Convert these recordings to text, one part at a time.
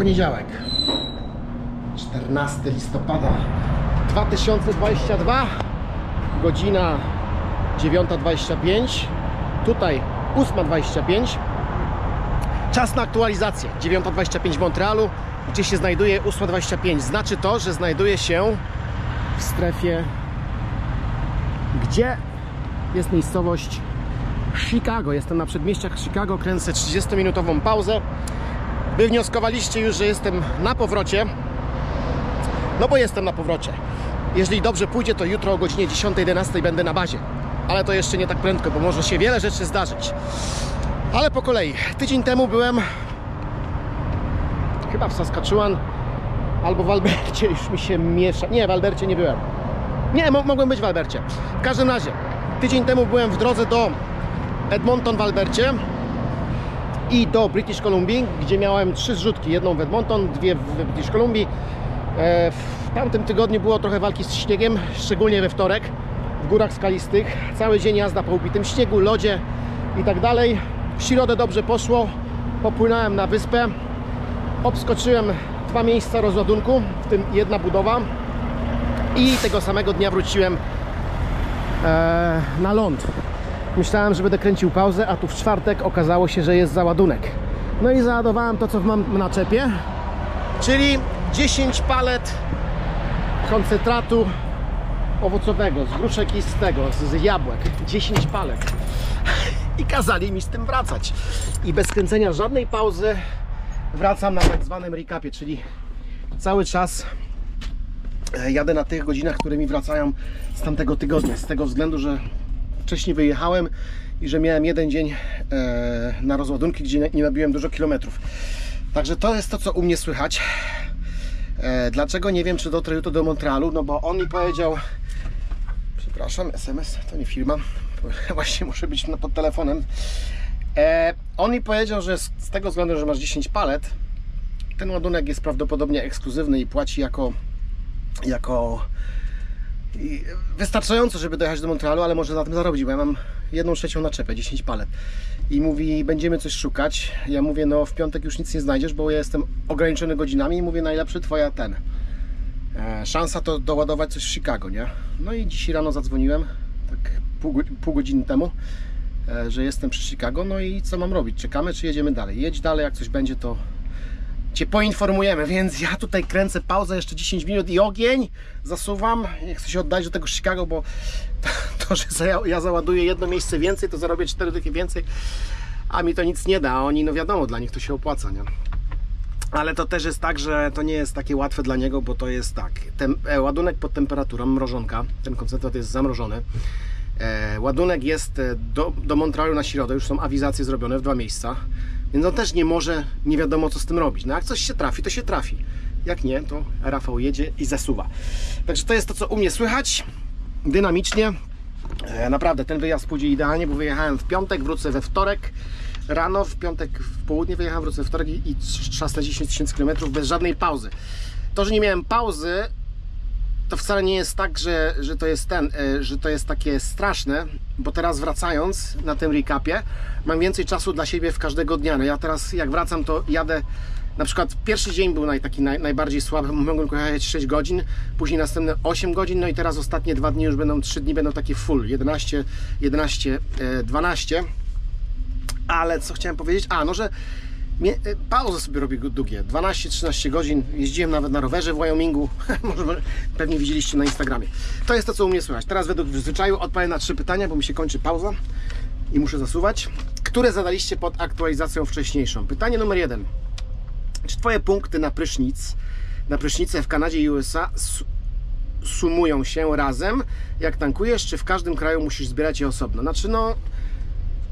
poniedziałek, 14 listopada 2022, godzina 9.25, tutaj 8.25. Czas na aktualizację 9.25 w Montrealu, gdzie się znajduje 8.25. Znaczy to, że znajduje się w strefie, gdzie jest miejscowość Chicago. Jestem na przedmieściach Chicago, kręcę 30-minutową pauzę. Wy wnioskowaliście już, że jestem na powrocie. No bo jestem na powrocie. Jeżeli dobrze pójdzie, to jutro o godzinie 10-11 będę na bazie. Ale to jeszcze nie tak prędko, bo może się wiele rzeczy zdarzyć. Ale po kolei. Tydzień temu byłem chyba w Saskatchewan albo w Albercie. Już mi się miesza. Nie, w Albercie nie byłem. Nie, mo mogłem być w Albercie. W każdym razie, tydzień temu byłem w drodze do Edmonton w Albercie i do British Columbia, gdzie miałem trzy zrzutki. Jedną w Edmonton, dwie w British Columbia. E, w tamtym tygodniu było trochę walki z śniegiem, szczególnie we wtorek w górach skalistych. Cały dzień jazda po ubitym śniegu, lodzie i tak dalej. W środę dobrze poszło. Popłynąłem na wyspę. Obskoczyłem dwa miejsca rozładunku, w tym jedna budowa. I tego samego dnia wróciłem e, na ląd. Myślałem, że będę kręcił pauzę, a tu w czwartek okazało się, że jest załadunek. No i załadowałem to, co mam na czepie, czyli 10 palet koncentratu owocowego, z gruszek i z tego, z jabłek. 10 palet. I kazali mi z tym wracać. I bez kręcenia żadnej pauzy wracam na tak zwanym recapie, czyli cały czas e, jadę na tych godzinach, które mi wracają z tamtego tygodnia. Z tego względu, że wcześniej wyjechałem i że miałem jeden dzień e, na rozładunki, gdzie nie nabiłem dużo kilometrów. Także to jest to, co u mnie słychać. E, dlaczego nie wiem, czy dotrę jutro do Montrealu? No bo on mi powiedział, przepraszam, SMS, to nie firma, właśnie muszę być pod telefonem. E, on mi powiedział, że z, tego względu, że masz 10 palet, ten ładunek jest prawdopodobnie ekskluzywny i płaci jako jako wystarczająco, żeby dojechać do Montrealu, ale może na tym zarobić, bo ja mam jedną trzecią naczepę, 10 palet. I mówi, będziemy coś szukać. Ja mówię, no w piątek już nic nie znajdziesz, bo ja jestem ograniczony godzinami i mówię, najlepszy twoja ten. E, szansa to doładować coś w Chicago, nie? No i dzisiaj rano zadzwoniłem, tak pół, pół godziny temu, e, że jestem przy Chicago, no i co mam robić? Czekamy, czy jedziemy dalej? Jedź dalej, jak coś będzie, to Cię poinformujemy, więc ja tutaj kręcę pauzę jeszcze 10 minut i ogień zasuwam. Nie chcę się oddać do tego Chicago, bo to, że ja, załaduję jedno miejsce więcej, to zarobię 4 dychy więcej, a mi to nic nie da. Oni, no wiadomo, dla nich to się opłaca, nie? Ale to też jest tak, że to nie jest takie łatwe dla niego, bo to jest tak, ten e, ładunek pod temperaturą, mrożonka, ten koncentrat jest zamrożony. E, ładunek jest e, do, do Montrealu na środę, już są awizacje zrobione w dwa miejsca. Więc on też nie może, nie wiadomo co z tym robić. No jak coś się trafi, to się trafi. Jak nie, to Rafał jedzie i zasuwa. Także to jest to, co u mnie słychać. Dynamicznie. E, naprawdę ten wyjazd pójdzie idealnie, bo wyjechałem w piątek, wrócę we wtorek rano, w piątek w południe wyjechałem, wrócę we wtorek i trzeba 10 tysięcy kilometrów bez żadnej pauzy. To, że nie miałem pauzy, to wcale nie jest tak, że, że to jest ten, e, że to jest takie straszne, bo teraz wracając na tym recapie, mam więcej czasu dla siebie w każdego dnia. No ja teraz jak wracam, to jadę na przykład pierwszy dzień był naj, taki naj, najbardziej słaby, mogłem jechać 6 godzin, później następne 8 godzin, no i teraz ostatnie dwa dni już będą, 3 dni będą takie full, 11, 11, 12. Ale co chciałem powiedzieć? A, no że E, pauzy sobie robię długie, 12-13 godzin. Jeździłem nawet na rowerze w Wyomingu. Może pewnie widzieliście na Instagramie. To jest to, co u mnie słychać. Teraz według zwyczaju odpowiem na trzy pytania, bo mi się kończy pauza i muszę zasuwać. Które zadaliście pod aktualizacją wcześniejszą? Pytanie numer jeden. Czy Twoje punkty na prysznic, na prysznice w Kanadzie i USA sumują się razem, jak tankujesz, czy w każdym kraju musisz zbierać je osobno? Znaczy, no,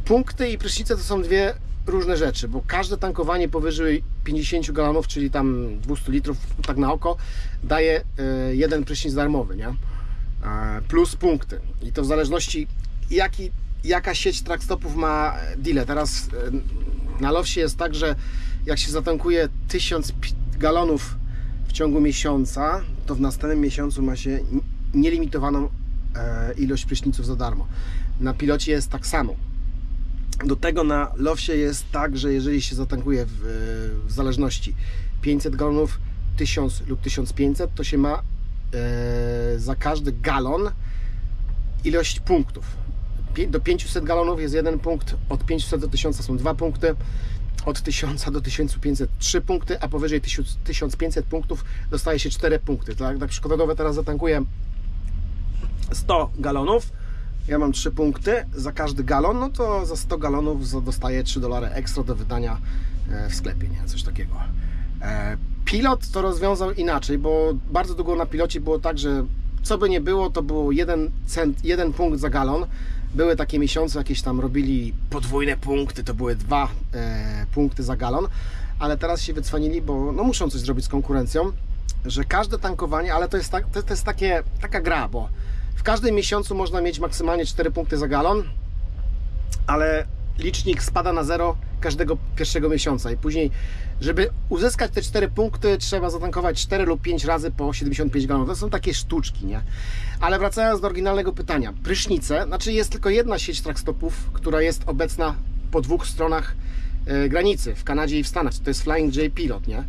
punkty i prysznice to są dwie różne rzeczy, bo każde tankowanie powyżej 50 galonów, czyli tam 200 litrów, tak na oko, daje e, jeden prysznic darmowy, nie? Plus punkty. I to w zależności jaki, jaka sieć trackstopów ma deal. Teraz e, na Lowsie jest tak, że jak się zatankuje 1000 galonów w ciągu miesiąca, to w następnym miesiącu ma się nielimitowaną e, ilość pryszniców za darmo. Na pilocie jest tak samo Do tego na Lowsie jest tak, że jeżeli się zatankuje w, w zależności 500 galonów, 1000 lub 1500, to się ma e, za każdy galon ilość punktów. Do 500 galonów jest jeden punkt, od 500 do 1000 są dwa punkty, od 1000 do 1500 trzy punkty, a powyżej 1000 1500 punktów dostaje się 4 punkty. Tak, tak przykładowo teraz zatankuję 100 galonów, ja mam 3 punkty za każdy galon, no to za 100 galonów dostaję 3 dolary ekstra do wydania e, w sklepie, nie? Coś takiego. E, Pilot to rozwiązał inaczej, bo bardzo długo na pilocie było tak, że co by nie było, to było jeden, cent, jeden punkt za galon. Były takie miesiące, jakieś tam robili podwójne punkty, to były dwa e, punkty za galon, ale teraz się wycwanili, bo no muszą coś zrobić z konkurencją, że każde tankowanie, ale to jest, tak, to, to jest takie, taka gra, bo w każdym miesiącu można mieć maksymalnie 4 punkty za galon, ale licznik spada na zero każdego pierwszego miesiąca i później, żeby uzyskać te 4 punkty, trzeba zatankować 4 lub 5 razy po 75 galonów. To są takie sztuczki, nie? Ale wracając do oryginalnego pytania. Prysznice, znaczy jest tylko jedna sieć trackstopów, która jest obecna po dwóch stronach e, granicy, w Kanadzie i w Stanach. To jest Flying J Pilot, nie?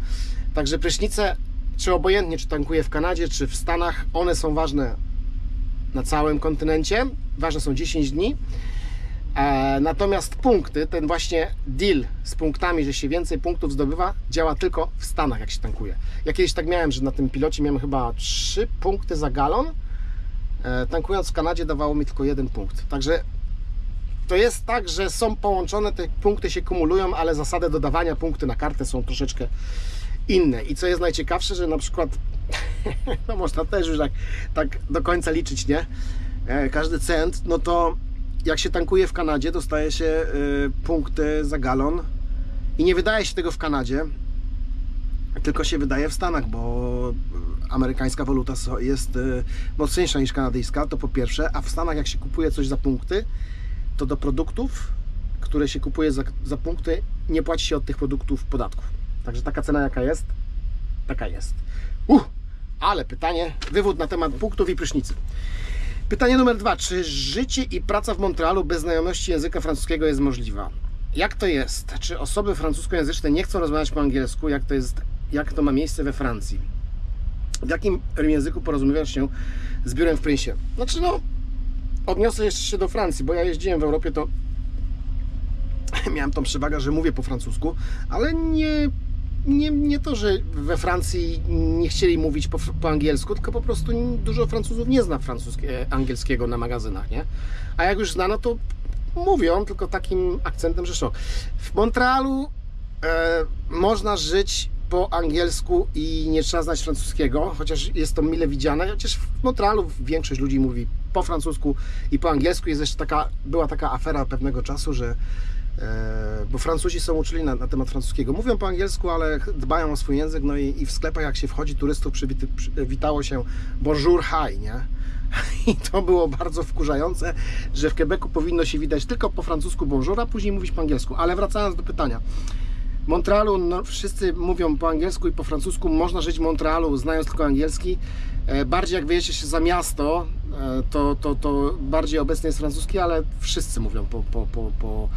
Także prysznice, czy obojętnie, czy tankuje w Kanadzie, czy w Stanach, one są ważne na całym kontynencie. Ważne są 10 dni. E, natomiast punkty, ten właśnie deal z punktami, że się więcej punktów zdobywa, działa tylko w Stanach, jak się tankuje. Ja kiedyś tak miałem, że na tym pilocie miałem chyba 3 punkty za galon. E, tankując w Kanadzie dawało mi tylko jeden punkt. Także to jest tak, że są połączone, te punkty się kumulują, ale zasady dodawania punkty na kartę są troszeczkę inne. I co jest najciekawsze, że na przykład, no można też już tak, tak do końca liczyć, nie? E, Każdy cent, no to jak się tankuje w Kanadzie, dostaje się y, punkty za galon i nie wydaje się tego w Kanadzie, tylko się wydaje w Stanach, bo amerykańska waluta jest y, mocniejsza niż kanadyjska, to po pierwsze, a w Stanach jak się kupuje coś za punkty, to do produktów, które się kupuje za, za punkty, nie płaci się od tych produktów podatków. Także taka cena jaka jest, taka jest. Uh, ale pytanie, wywód na temat punktów i prysznicy. Pytanie numer dwa. Czy życie i praca w Montrealu bez znajomości języka francuskiego jest możliwa? Jak to jest? Czy osoby francuskojęzyczne nie chcą rozmawiać po angielsku? Jak to, jest, jak to ma miejsce we Francji? W jakim języku porozumiewasz się z biurem w Prince'ie? Znaczy no, odniosę jeszcze się do Francji, bo ja jeździłem w Europie, to miałem tą przewagę, że mówię po francusku, ale nie, nie, nie to, że we Francji nie chcieli mówić po, po angielsku, tylko po prostu dużo Francuzów nie zna francuskiego, angielskiego na magazynach, nie? A jak już znano, to mówią, tylko takim akcentem, że szok. W Montrealu e, można żyć po angielsku i nie trzeba znać francuskiego, chociaż jest to mile widziane, chociaż w Montrealu większość ludzi mówi po francusku i po angielsku. Jest jeszcze taka, była taka afera pewnego czasu, że e, bo Francuzi są uczuli na, na temat francuskiego. Mówią po angielsku, ale dbają o swój język, no i, i w sklepach jak się wchodzi turystów przywity, przywitało się bonjour, hi, nie? I to było bardzo wkurzające, że w Quebecu powinno się widać tylko po francusku bonjour, a później mówić po angielsku. Ale wracając do pytania. Montrealu no, wszyscy mówią po angielsku i po francusku. Można żyć w Montrealu znając tylko angielski. E, Bardziej jak wyjedzie się za miasto, e, to, to, to bardziej obecny jest francuski, ale wszyscy mówią po, po, po, po,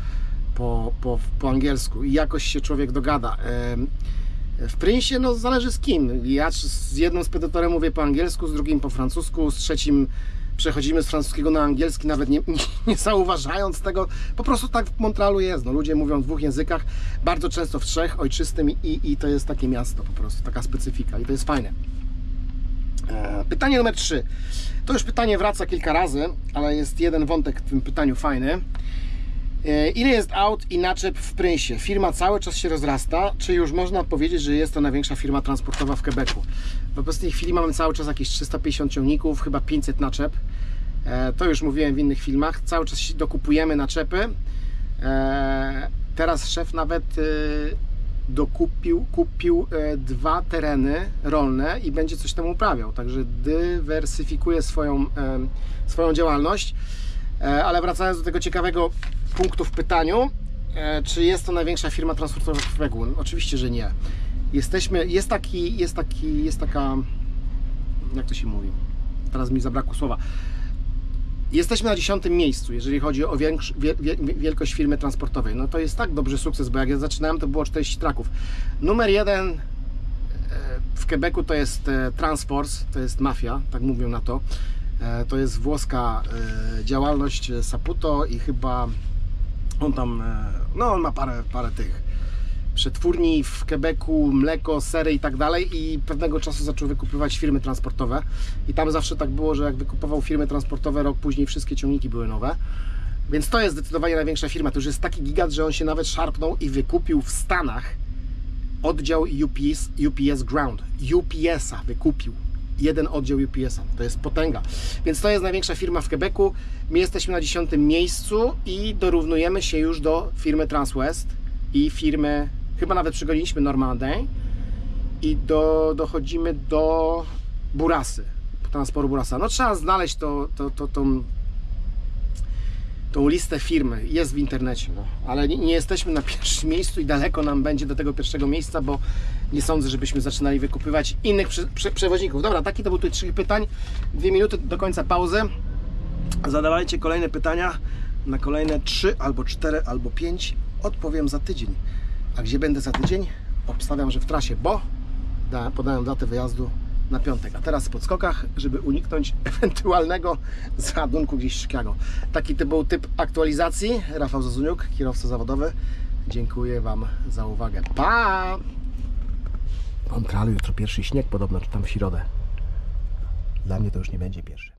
po, po, po angielsku i jakoś się człowiek dogada. W Prince'ie no zależy z kim. Ja z jednym spedytorem mówię po angielsku, z drugim po francusku, z trzecim przechodzimy z francuskiego na angielski, nawet nie, nie, nie zauważając tego. Po prostu tak w Montrealu jest. No, ludzie mówią w dwóch językach, bardzo często w trzech, ojczystym i, i to jest takie miasto po prostu, taka specyfika i to jest fajne. E, Pytanie numer trzy. To już pytanie wraca kilka razy, ale jest jeden wątek w tym pytaniu fajny. E, Ile jest aut i naczep w Prince'ie? Firma cały czas się rozrasta. Czy już można powiedzieć, że jest to największa firma transportowa w Quebecu? W obecnej chwili mamy cały czas jakieś 350 ciągników, chyba 500 naczep. E, To już mówiłem w innych filmach. Cały czas dokupujemy naczepy. E, Teraz szef nawet dokupił kupił dwa tereny rolne i będzie coś tam uprawiał. Także dywersyfikuje swoją, swoją działalność. Ale wracając do tego ciekawego punktu w pytaniu, e, czy jest to największa firma transportowa w Quebecu? Oczywiście, że nie. Jesteśmy, jest taki, jest taki, jest taka, jak to się mówi? Teraz mi zabrakło słowa. Jesteśmy na dziesiątym miejscu, jeżeli chodzi o wie, wie, wielkość firmy transportowej. No to jest tak dobry sukces, bo jak ja zaczynałem, to było 40 traków. Numer jeden e, w Quebecu to jest e, Transforce, to jest mafia, tak mówią na to. To jest włoska działalność Saputo i chyba on tam, e, no on ma parę, parę tych przetwórni w Quebecu, mleko, sery i tak dalej i pewnego czasu zaczął wykupywać firmy transportowe i tam zawsze tak było, że jak wykupował firmy transportowe, rok później wszystkie ciągniki były nowe. Więc to jest zdecydowanie największa firma. To już jest taki gigant, że on się nawet szarpnął i wykupił w Stanach oddział UPS, UPS Ground. UPS-a wykupił. Jeden oddział UPS-a. To jest potęga. Więc to jest największa firma w Quebecu. My jesteśmy na dziesiątym miejscu i dorównujemy się już do firmy Transwest i firmy, chyba nawet przegoniliśmy Normandin i do, dochodzimy do Burasy, transportu Burasa. No trzeba znaleźć to, to, to, tą, tą listę firmy. Jest w internecie, no. ale nie, nie jesteśmy na pierwszym miejscu i daleko nam będzie do tego pierwszego miejsca, bo nie sądzę, żebyśmy zaczynali wykupywać innych prze, prze, przewoźników. Dobra, taki to był tutaj trzy pytań. Dwie minuty do końca pauzy. Zadawajcie kolejne pytania. Na kolejne trzy albo cztery albo pięć odpowiem za tydzień. A gdzie będę za tydzień? Obstawiam, że w trasie, bo da, podałem datę wyjazdu na piątek. A teraz w podskokach, żeby uniknąć ewentualnego załadunku gdzieś w Chicago. Taki to był typ aktualizacji. Rafał Zazuniuk, kierowca zawodowy. Dziękuję Wam za uwagę. Pa! Montrealu jutro pierwszy śnieg podobno, czy tam w środę. Dla mnie to już nie będzie pierwszy.